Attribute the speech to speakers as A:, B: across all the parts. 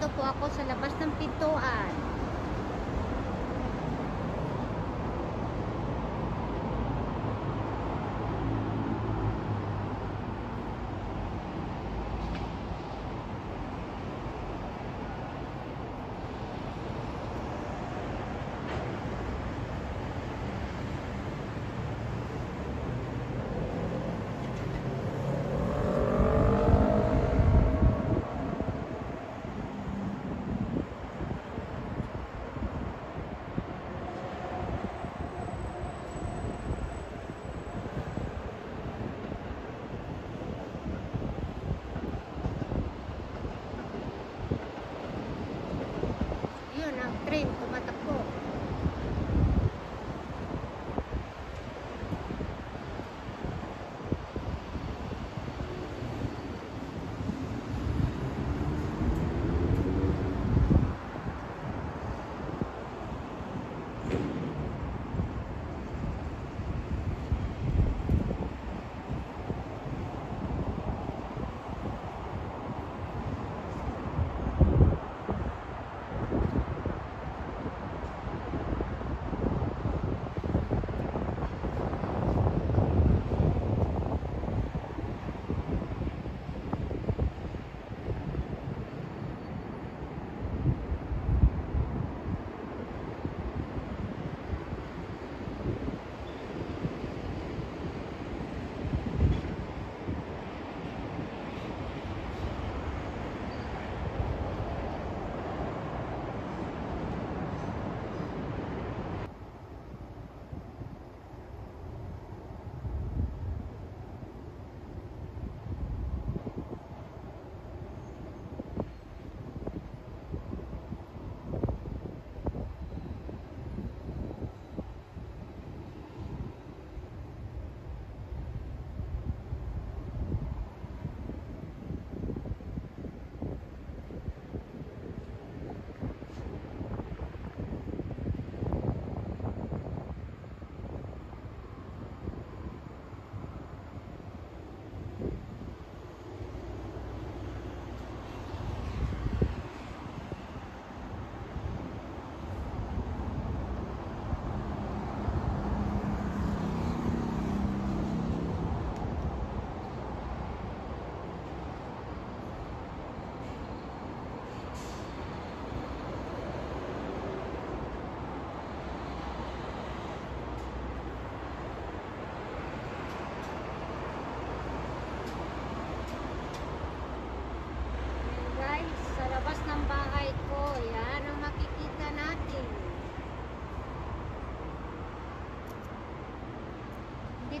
A: Dito po ako sa labas ng pintuan.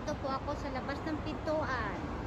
A: Dito po ako sa labas ng pintuan.